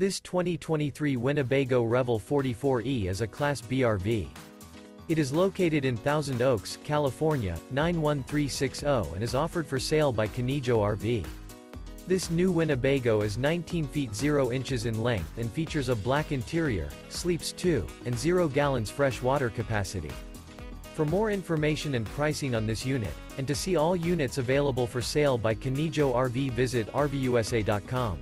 This 2023 Winnebago Revel 44E is a Class B RV. It is located in Thousand Oaks, California, 91360 and is offered for sale by Conejo RV. This new Winnebago is 19 feet 0 inches in length and features a black interior, sleeps 2, and 0 gallons fresh water capacity. For more information and pricing on this unit, and to see all units available for sale by Conejo RV visit RVUSA.com.